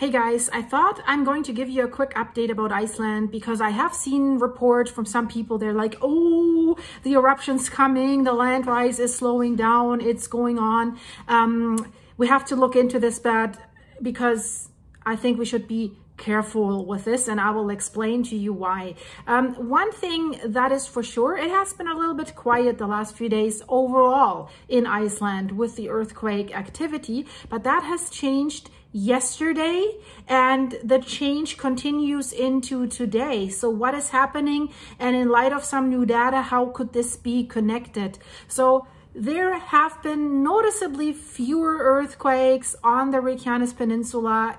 Hey guys, I thought I'm going to give you a quick update about Iceland because I have seen reports from some people. They're like, oh, the eruption's coming, the land rise is slowing down, it's going on. Um, we have to look into this bad because I think we should be careful with this and I will explain to you why. Um, one thing that is for sure, it has been a little bit quiet the last few days overall in Iceland with the earthquake activity, but that has changed yesterday and the change continues into today. So what is happening? And in light of some new data, how could this be connected? So there have been noticeably fewer earthquakes on the Reykjanes Peninsula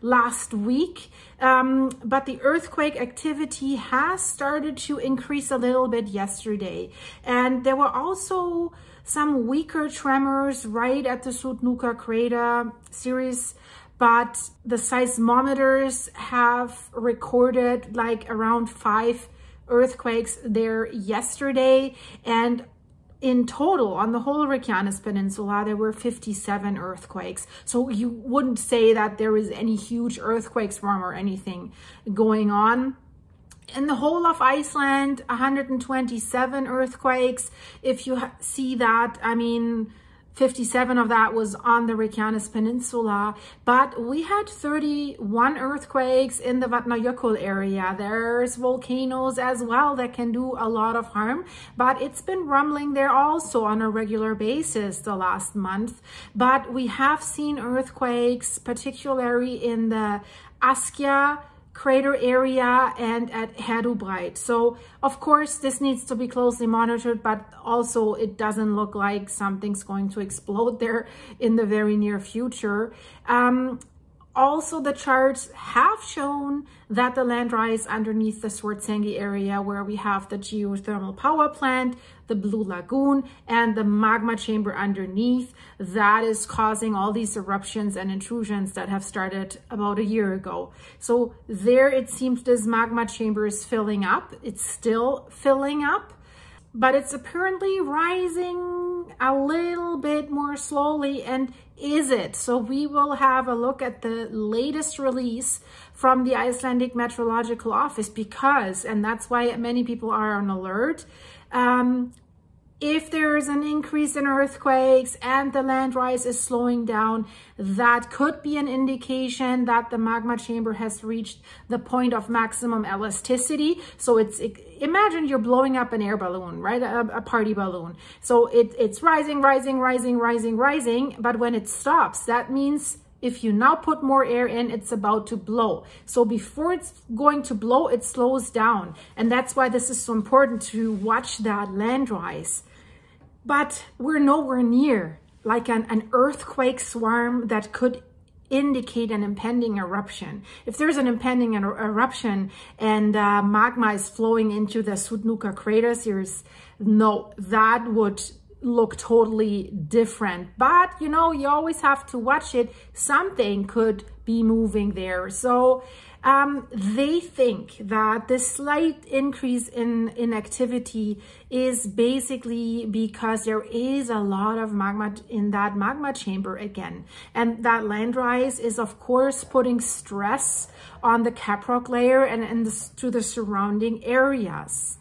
last week, um, but the earthquake activity has started to increase a little bit yesterday. And there were also some weaker tremors right at the Sundhnúka crater series. But the seismometers have recorded like around five earthquakes there yesterday. And in total on the whole Reykjanes Peninsula there were 57 earthquakes. So you wouldn't say that there is any huge earthquake swarm or anything going on. In the whole of Iceland 127 earthquakes. If you see that I mean 57 of that was on the Reykjanes Peninsula, but we had 31 earthquakes in the Vatnajökull area. There's volcanoes as well that can do a lot of harm, but it's been rumbling there also on a regular basis the last month. But we have seen earthquakes, particularly in the Askja, crater area and at Herðubreið. So of course this needs to be closely monitored, but also it doesn't look like something's going to explode there in the very near future. Um, also, the charts have shown that the land rise underneath the Svartsengi area where we have the geothermal power plant, the Blue Lagoon, and the magma chamber underneath that is causing all these eruptions and intrusions that have started about a year ago. So there it seems this magma chamber is filling up. It's still filling up but it's apparently rising a little bit more slowly. And is it? So we will have a look at the latest release from the Icelandic Meteorological Office because, and that's why many people are on alert, um, if there is an increase in earthquakes and the land rise is slowing down, that could be an indication that the magma chamber has reached the point of maximum elasticity. So it's, imagine you're blowing up an air balloon, right? A, a party balloon. So it, it's rising, rising, rising, rising, rising. But when it stops, that means if you now put more air in, it's about to blow. So before it's going to blow, it slows down. And that's why this is so important to watch that land rise but we're nowhere near like an, an earthquake swarm that could indicate an impending eruption. If there's an impending eruption and uh, magma is flowing into the Sundhnúka crater series, no, that would look totally different. But, you know, you always have to watch it. Something could be moving there. So um, they think that the slight increase in, in activity is basically because there is a lot of magma in that magma chamber again. And that land rise is, of course, putting stress on the caprock layer and, and the, to the surrounding areas.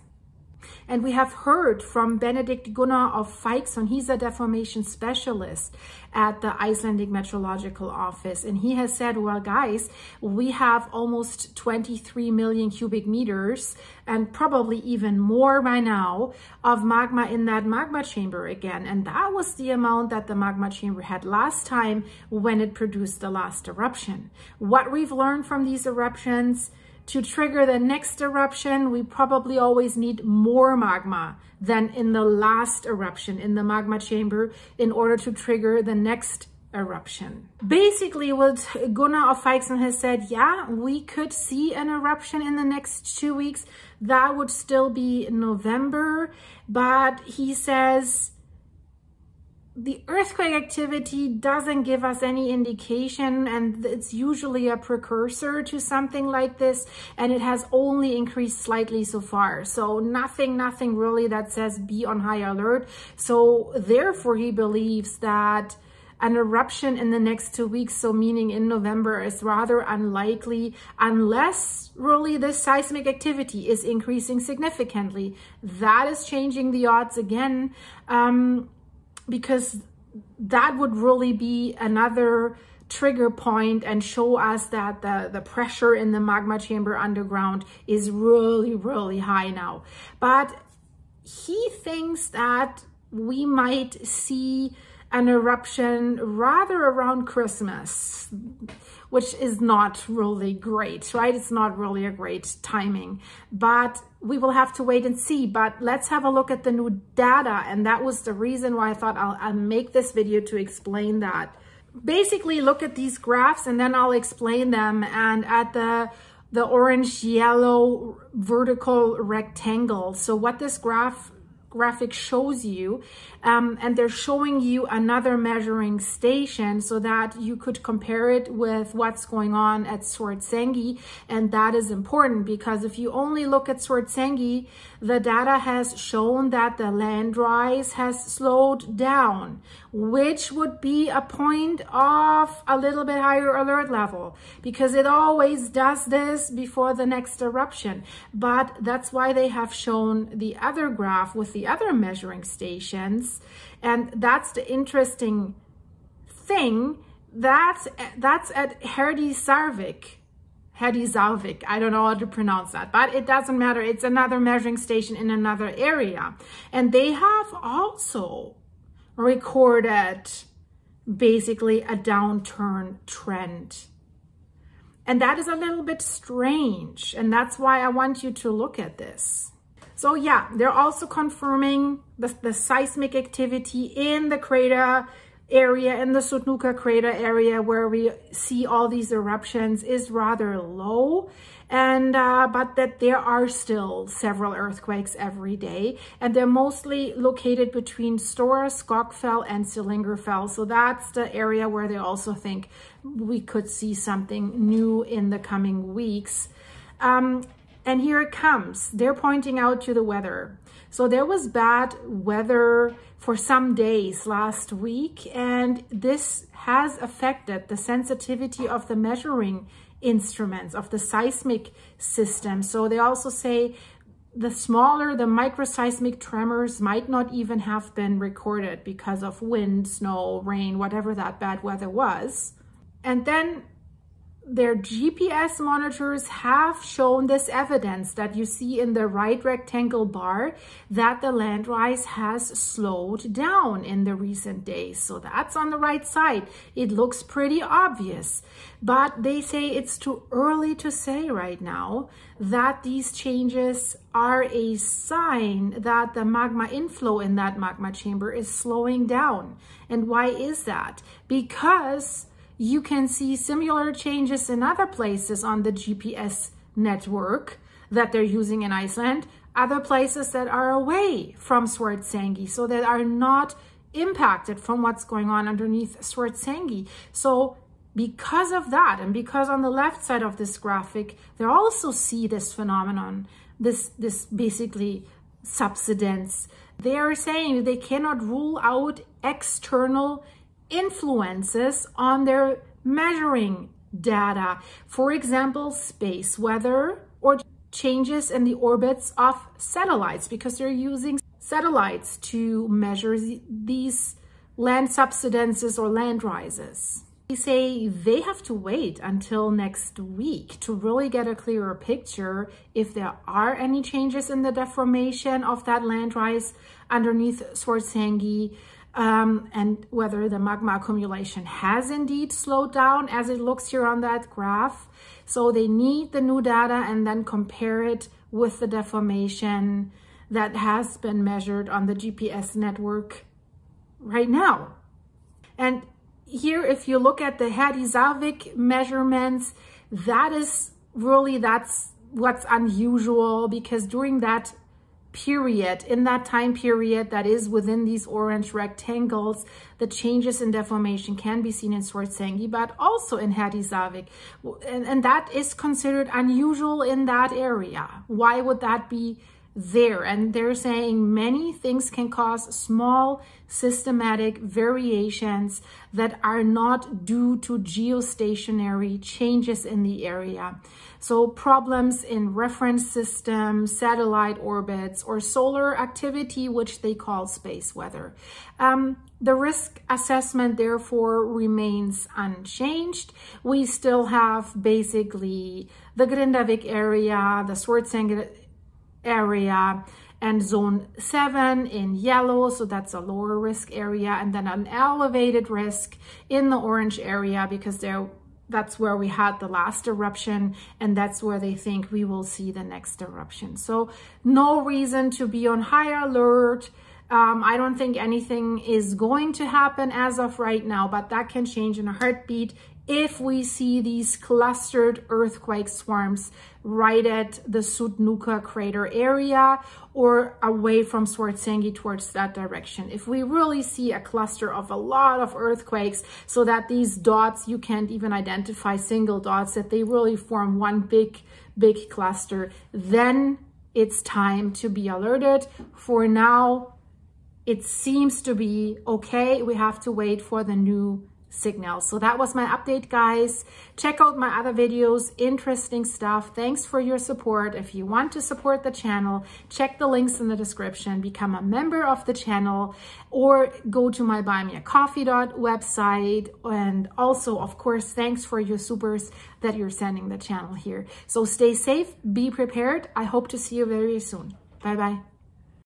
And we have heard from Benedikt Gunnar Ófeigsson. He's a deformation specialist at the Icelandic Meteorological Office. And he has said, well, guys, we have almost 23 million cubic meters and probably even more by now of magma in that magma chamber again. And that was the amount that the magma chamber had last time when it produced the last eruption. What we've learned from these eruptions to trigger the next eruption, we probably always need more magma than in the last eruption in the magma chamber in order to trigger the next eruption. Basically, what Gunnar Ófeigsson has said, yeah, we could see an eruption in the next two weeks. That would still be November, but he says the earthquake activity doesn't give us any indication and it's usually a precursor to something like this and it has only increased slightly so far. So nothing nothing really that says be on high alert. So therefore he believes that an eruption in the next two weeks, so meaning in November, is rather unlikely unless really this seismic activity is increasing significantly. That is changing the odds again. Um, because that would really be another trigger point and show us that the, the pressure in the magma chamber underground is really, really high now. But he thinks that we might see an eruption rather around Christmas, which is not really great, right? It's not really a great timing, but we will have to wait and see. But let's have a look at the new data. And that was the reason why I thought I'll, I'll make this video to explain that. Basically, look at these graphs and then I'll explain them. And at the the orange yellow vertical rectangle. So what this graph graphic shows you um, and they're showing you another measuring station so that you could compare it with what's going on at Svartsengi and that is important because if you only look at Svartsengi the data has shown that the land rise has slowed down which would be a point of a little bit higher alert level because it always does this before the next eruption. But that's why they have shown the other graph with the other measuring stations. And that's the interesting thing. That's, that's at Herdísarvík. I don't know how to pronounce that, but it doesn't matter. It's another measuring station in another area. And they have also recorded basically a downturn trend. And that is a little bit strange. And that's why I want you to look at this. So yeah, they're also confirming the, the seismic activity in the crater area, in the Sundhnúka crater area where we see all these eruptions is rather low and uh, but that there are still several earthquakes every day and they're mostly located between Stóra-Skógfell and Sýlingarfell. So that's the area where they also think we could see something new in the coming weeks. Um, and here it comes. They're pointing out to the weather. So there was bad weather for some days last week, and this has affected the sensitivity of the measuring instruments, of the seismic system. So they also say the smaller, the microseismic tremors might not even have been recorded because of wind, snow, rain, whatever that bad weather was. And then their GPS monitors have shown this evidence that you see in the right rectangle bar that the land rise has slowed down in the recent days. So that's on the right side. It looks pretty obvious, but they say it's too early to say right now that these changes are a sign that the magma inflow in that magma chamber is slowing down. And why is that? Because you can see similar changes in other places on the GPS network that they're using in Iceland, other places that are away from Svartsengi, so that are not impacted from what's going on underneath Svartsengi. So because of that, and because on the left side of this graphic, they also see this phenomenon, this, this basically subsidence. They are saying they cannot rule out external influences on their measuring data. For example, space weather or changes in the orbits of satellites because they're using satellites to measure these land subsidences or land rises. They say they have to wait until next week to really get a clearer picture if there are any changes in the deformation of that land rise underneath Svartsengi um, and whether the magma accumulation has indeed slowed down as it looks here on that graph. So they need the new data and then compare it with the deformation that has been measured on the GPS network right now. And here, if you look at the Herdísarvík measurements, that is really, that's what's unusual because during that period, in that time period that is within these orange rectangles, the changes in deformation can be seen in Svartsengi, but also in Herdi And, and that is considered unusual in that area. Why would that be there. And they're saying many things can cause small systematic variations that are not due to geostationary changes in the area. So problems in reference systems, satellite orbits, or solar activity, which they call space weather. Um, the risk assessment therefore remains unchanged. We still have basically the Grindavik area, the Svartsengi area, and zone 7 in yellow, so that's a lower risk area, and then an elevated risk in the orange area because there that's where we had the last eruption and that's where they think we will see the next eruption. So no reason to be on high alert. Um, I don't think anything is going to happen as of right now, but that can change in a heartbeat if we see these clustered earthquake swarms right at the Sundhnúka crater area or away from Svartsengi towards that direction. If we really see a cluster of a lot of earthquakes so that these dots, you can't even identify single dots, that they really form one big, big cluster, then it's time to be alerted. For now, it seems to be okay. We have to wait for the new signal. So that was my update, guys. Check out my other videos, interesting stuff. Thanks for your support. If you want to support the channel, check the links in the description, become a member of the channel, or go to my Buy Me a Coffee website. And also, of course, thanks for your supers that you're sending the channel here. So stay safe, be prepared. I hope to see you very soon. Bye-bye.